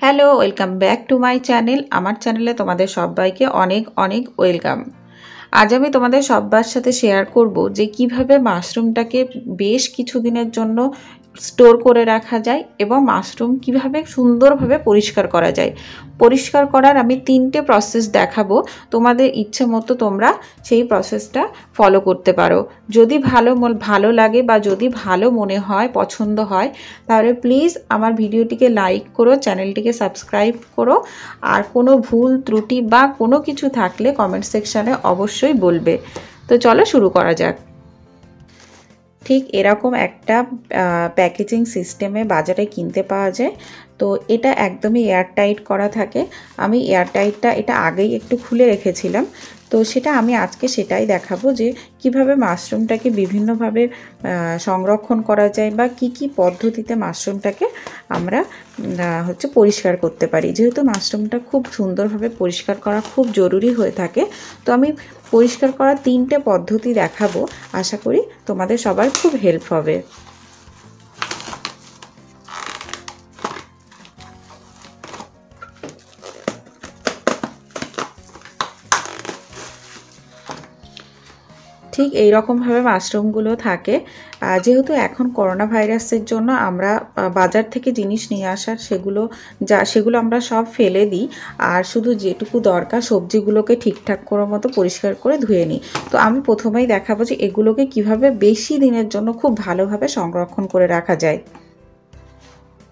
Hello welcome back to my channel আমার চ্যানেলে তোমাদের সবাইকে অনেক অনেক ওয়েলকাম আজ আমি তোমাদের সবার সাথে শেয়ার করব যে কীভাবে মাশরুমটাকে বেশ কিছু দিনের জন্য স্টোর করে রাখা যায় এবং মাশরুম কীভাবে সুন্দরভাবে পরিষ্কার করা যায়। পরিষ্কার করার আমি তিনটে প্রসেস দেখাবো। তোমাদের ইচ্ছে মতো তোমরা সেই প্রসেসটা ফলো করতে পারো। যদি ভালো ভালো লাগে বা যদি ভালো মনে হয়, পছন্দ হয়, তাহলে প্লিজ আমার ভিডিওটিকে লাইক করো চ্যানেলটিকে সাবস্ক্রাইব করো। আর কোনো ভুল, ত্রুটি বা কোনো কিছু থাকলে কমেন্ট সেকশানে অবশ্যই বলবে। তো চলো শুরু করা যাক। ঠিক এরকম একটা প্যাকেজিং সিস্টেমে বাজারে কিনতে পাওয়া যায়। তো এটা একদমই এয়ারটাইট করা থাকে। আমি এয়ারটাইটটা এটা আগেই একটু খুলে রেখেছিলাম। তো সেটা আমি আজকে সেটাই দেখাবো যে কীভাবে মাশরুমটাকে বিভিন্নভাবে সংরক্ষণ করা যায় বা কি কি পদ্ধতিতে মাশরুমটাকে আমরা হচ্ছে পরিষ্কার করতে পারি। যেহেতু মাশরুমটা খুব সুন্দরভাবে পরিষ্কার করা খুব জরুরি হয়ে থাকে, তো আমি পরিষ্কার করার তিনটে পদ্ধতি দেখাবো। আশা করি তোমাদের সবার খুব হেল্প হবে। ঠিক এই রকমভাবে মাশরুমগুলো থাকে। যেহেতু এখন করোনা ভাইরাসের জন্য আমরা বাজার থেকে জিনিস নিয়ে আসার সেগুলো যা, সেগুলো আমরা সব ফেলে দিই। আর শুধু যেটুকু দরকার সবজিগুলোকে ঠিকঠাক করার মতো পরিষ্কার করে ধুয়ে নিই। তো আমি প্রথমেই দেখাবো যে এগুলোকে কীভাবে বেশি দিনের জন্য খুব ভালোভাবে সংরক্ষণ করে রাখা যায়।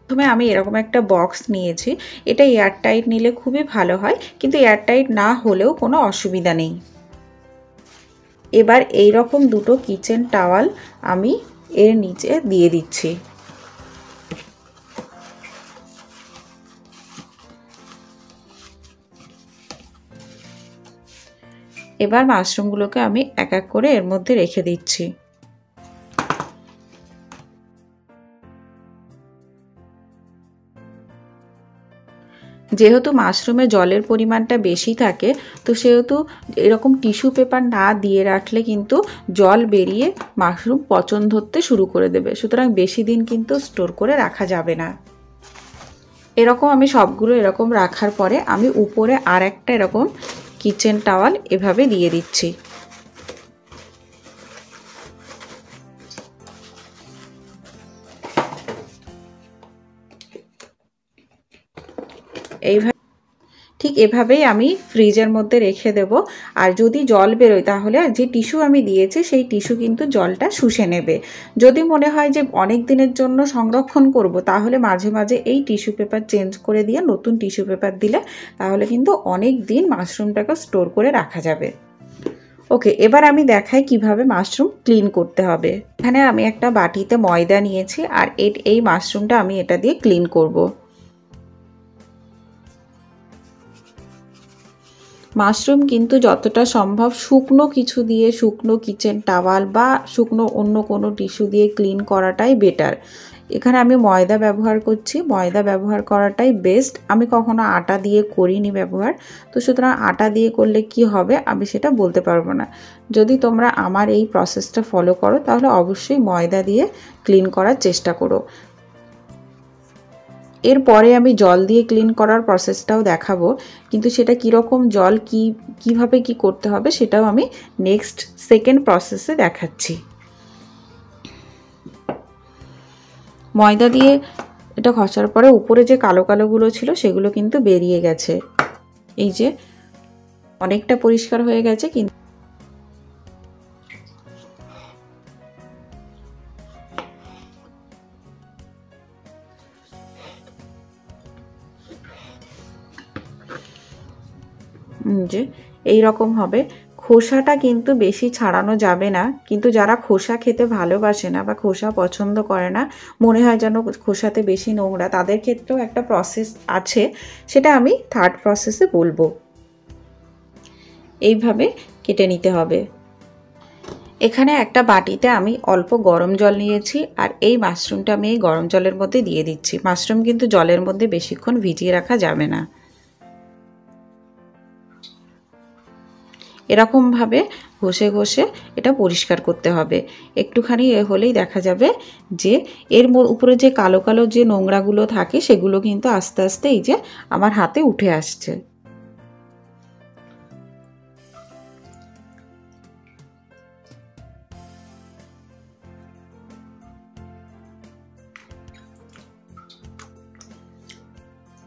প্রথমে আমি এরকম একটা বক্স নিয়েছি। এটা এয়ারটাইট নিলে খুবই ভালো হয়, কিন্তু এয়ারটাইট না হলেও কোনো অসুবিধা নেই। এবার এই রকম দুটো কিচেন টাওয়াল আমি এর নিচে দিয়ে দিচ্ছি। এবার মাশরুমগুলোকে আমি এক এক করে এর মধ্যে রেখে দিচ্ছি। যেহেতু মাশরুমে জলের পরিমাণটা বেশি থাকে, তো সেহেতু এরকম টিস্যু পেপার না দিয়ে রাখলে কিন্তু জল বেরিয়ে মাশরুম পচন ধরতে শুরু করে দেবে। সুতরাং বেশি দিন কিন্তু স্টোর করে রাখা যাবে না। এরকম আমি সবগুলো এরকম রাখার পরে আমি উপরে আর একটা এরকম কিচেন টাওয়াল এভাবে দিয়ে দিচ্ছি। এইভাবে ঠিক এভাবেই আমি ফ্রিজের মধ্যে রেখে দেব। আর যদি জল বেরোয়, তাহলে যে টিস্যু আমি দিয়েছি, সেই টিস্যু কিন্তু জলটা শুষে নেবে। যদি মনে হয় যে অনেক দিনের জন্য সংরক্ষণ করব, তাহলে মাঝে মাঝে এই টিস্যু পেপার চেঞ্জ করে দিয়ে, নতুন টিস্যু পেপার দিলে, তাহলে কিন্তু অনেক দিন মাশরুমটাকে স্টোর করে রাখা যাবে। ওকে, এবার আমি দেখাই কীভাবে মাশরুম ক্লিন করতে হবে। এখানে আমি একটা বাটিতে ময়দা নিয়েছি, আর এই মাশরুমটা আমি এটা দিয়ে ক্লিন করব। মাশরুম কিন্তু যতটা সম্ভব শুকনো কিছু দিয়ে, শুকনো কিচেন টাওয়াল বা শুকনো অন্য কোনো টিস্যু দিয়ে ক্লিন করাটাই বেটার এখানে আমি ময়দা ব্যবহার করছি, ময়দা ব্যবহার করাটাই বেস্ট আমি কখনো আটা দিয়ে করিনি ব্যবহার, তো সুতরাং আটা দিয়ে করলে কি হবে আমি সেটা বলতে পারব না। যদি তোমরা আমার এই প্রসেসটা ফলো করো, তাহলে অবশ্যই ময়দা দিয়ে ক্লিন করার চেষ্টা করো। এরপরে আমি জল দিয়ে ক্লিন করার প্রসেসটাও দেখাবো, কিন্তু সেটা কীরকম জল, কি, কীভাবে কি করতে হবে সেটাও আমি নেক্সট সেকেন্ড প্রসেসে দেখাচ্ছি। ময়দা দিয়ে এটা ঘষার পরে উপরে যে কালো কালোগুলো ছিল সেগুলো কিন্তু বেরিয়ে গেছে। এই যে অনেকটা পরিষ্কার হয়ে গেছে, কিন্তু যে এই রকম হবে। খোসাটা কিন্তু বেশি ছাড়ানো যাবে না। কিন্তু যারা খোসা খেতে ভালোবাসে না বা খোসা পছন্দ করে না, মনে হয় যেন খোসাতে বেশি নোংরা, তাদের ক্ষেত্রেও একটা প্রসেস আছে। সেটা আমি থার্ড প্রসেসে বলব। এইভাবে কেটে নিতে হবে। এখানে একটা বাটিতে আমি অল্প গরম জল নিয়েছি আর এই মাশরুমটা আমি এই গরম জলের মধ্যে দিয়ে দিচ্ছি। মাশরুম কিন্তু জলের মধ্যে বেশিক্ষণ ভিজিয়ে রাখা যাবে না। এরকমভাবে ঘষে ঘষে এটা পরিষ্কার করতে হবে। একটুখানি এ হলেই দেখা যাবে যে এর উপরে যে কালো কালো যে নোংরাগুলো থাকে সেগুলো কিন্তু আস্তে আস্তে এই যে আমার হাতে উঠে আসছে।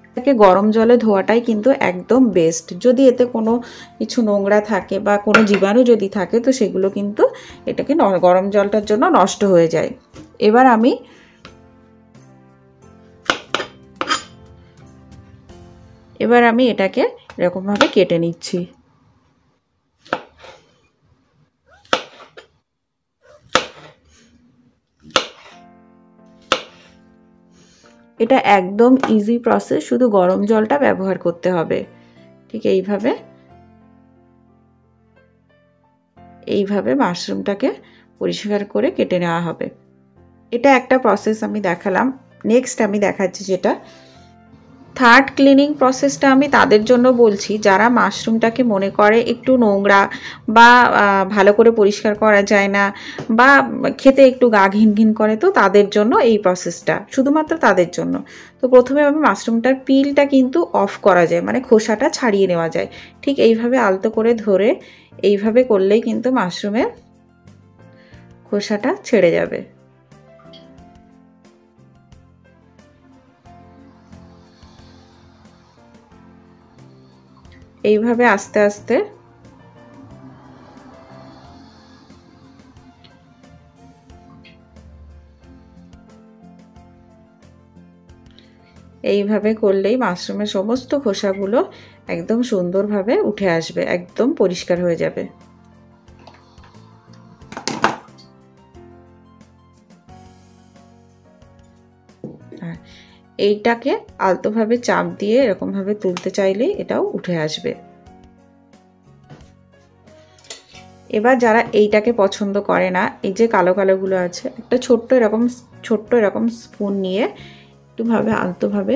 এটাকে গরম জলে ধোয়াটাই কিন্তু একদম বেস্ট যদি এতে কোনো কিছু নোংরা থাকে বা কোনো জীবাণু যদি থাকে, তো সেগুলো কিন্তু এটাকে গরম জলটার জন্য নষ্ট হয়ে যায়। এবার আমি এবার আমি এটাকে এরকমভাবে কেটে নিচ্ছি। এটা একদম ইজি প্রসেস শুধু গরম জলটা ব্যবহার করতে হবে। ঠিক এইভাবে। এইভাবে মাশরুমটাকে পরিষ্কার করে কেটে নেওয়া হবে। এটা একটা প্রসেস আমি দেখালাম। নেক্সট আমি দেখাচ্ছি যেটা। থার্ড ক্লিনিং প্রসেসটা আমি তাদের জন্য বলছি, যারা মাশরুমটাকে মনে করে একটু নোংরা বা ভালো করে পরিষ্কার করা যায় না বা খেতে একটু গা ঘিন ঘিন করে, তো তাদের জন্য এই প্রসেসটা শুধুমাত্র তাদের জন্য। তো প্রথমে আমি মাশরুমটার পিলটা কিন্তু অফ করা যায় মানে খোসাটা ছাড়িয়ে নেওয়া যায়। ঠিক এইভাবে আলতো করে ধরে এইভাবে করলেই কিন্তু মাশরুমের খোসাটা ছেড়ে যাবে। এইভাবে আস্তে আস্তে এইভাবে করলেই মাশরুমের সমস্ত খোসাগুলো একদম সুন্দরভাবে উঠে আসবে, একদম পরিষ্কার হয়ে যাবে। এইটাকে আলতোভাবে চাপ দিয়ে এরকমভাবে তুলতে চাইলে এটাও উঠে আসবে। এবার যারা এইটাকে পছন্দ করে না, এই যে কালো কালোগুলো আছে, একটা ছোট্ট এরকম ছোট্ট এরকম স্পুন নিয়ে একটুভাবে আলতোভাবে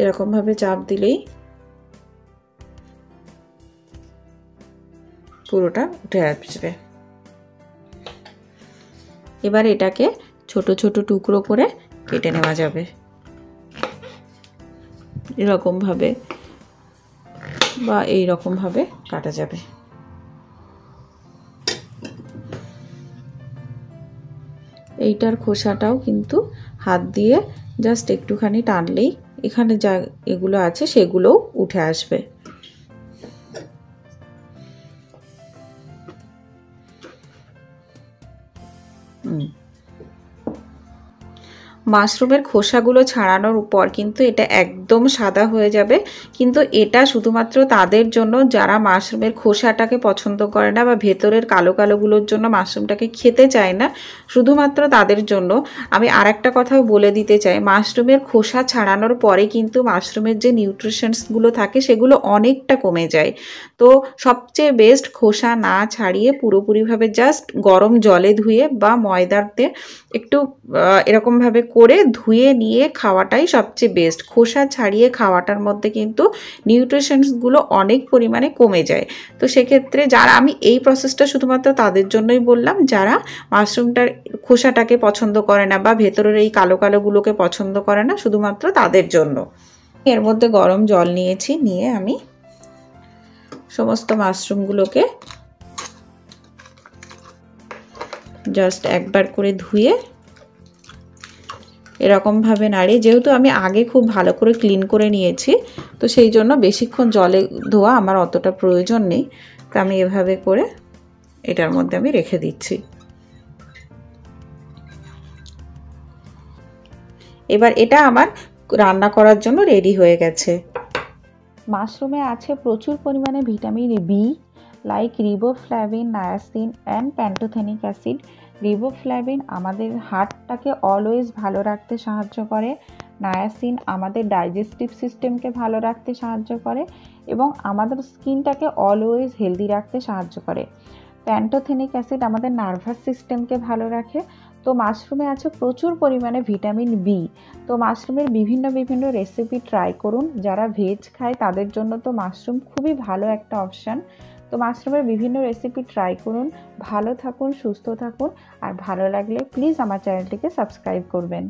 এরকমভাবে চাপ দিলেই পুরোটা উঠে আসবে। এবার এটাকে ছোট ছোট টুকরো করে কেটে নেওয়া যাবে। এরকমভাবে বা এই রকমভাবে কাটা যাবে। এইটার খোসাটাও কিন্তু হাত দিয়ে জাস্ট একটুখানি টানলেই এখানে যা এগুলো আছে সেগুলোও উঠে আসবে। মাশরুমের খোসাগুলো ছাড়ানোর পর কিন্তু এটা একদম সাদা হয়ে যাবে। কিন্তু এটা শুধুমাত্র তাদের জন্য, যারা মাশরুমের খোসাটাকে পছন্দ করে না বা ভেতরের কালো কালোগুলোর জন্য মাশরুমটাকে খেতে চায় না, শুধুমাত্র তাদের জন্য। আমি আর একটা কথাও বলে দিতে চাই, মাশরুমের খোসা ছাড়ানোর পরে কিন্তু মাশরুমের যে নিউট্রিশনসগুলো থাকে, সেগুলো অনেকটা কমে যায়। তো সবচেয়ে বেস্ট খোসা না ছাড়িয়ে পুরোপুরিভাবে জাস্ট গরম জলে ধুয়ে বা ময়দাতে একটু এরকমভাবে করে ধুয়ে নিয়ে খাওয়াটাই সবচেয়ে বেস্ট। খোসা ছাড়িয়ে খাওয়াটার মধ্যে কিন্তু নিউট্রিশনসগুলো অনেক পরিমাণে কমে যায়। তো সেক্ষেত্রে যারা আমি এই প্রসেসটা শুধুমাত্র তাদের জন্যই বললাম, যারা মাশরুমটার খোসাটাকে পছন্দ করে না বা ভেতরের এই কালো কালোগুলোকে পছন্দ করে না, শুধুমাত্র তাদের জন্য। এর মধ্যে গরম জল নিয়েছি, নিয়ে আমি সমস্ত মাশরুমগুলোকে জাস্ট একবার করে ধুয়ে এরকমভাবে নাড়িয়ে, যেহেতু আমি আগে খুব ভালো করে ক্লিন করে নিয়েছি, তো সেই জন্য বেশিক্ষণ জলে ধোয়া আমার অতটা প্রয়োজন নেই। তো আমি এভাবে করে এটার মধ্যে আমি রেখে দিচ্ছি। এবার এটা আমার রান্না করার জন্য রেডি হয়ে গেছে। মাশরুমে আছে প্রচুর পরিমাণে vitamin B like riboflavin niacin and pantothenic acid riboflavin আমাদের হার্টটাকে অলওয়েজ ভালো রাখতে সাহায্য করে। নায়াসিন আমাদের ডাইজেস্টিভ সিস্টেমকে ভালো রাখতে সাহায্য করে এবং আমাদের স্কিনটাকে অলওয়েজ হেলদি রাখতে সাহায্য করে। প্যান্টোথেনিক অ্যাসিড আমাদের নার্ভাস সিস্টেমকে ভালো রাখে। তো মাশরুমে আছে প্রচুর পরিমাণে ভিটামিন বি তো মাশরুমের বিভিন্ন বিভিন্ন রেসিপি ট্রাই করুন। যারা ভেজ খায় তাদের জন্য তো মাশরুম খুবই ভালো একটা অপশান তো মাশরুমের বিভিন্ন রেসিপি ট্রাই করুন। ভালো থাকুন, সুস্থ থাকুন। আর ভালো লাগলে প্লিজ আমার চ্যানেলটিকে সাবস্ক্রাইব করবেন।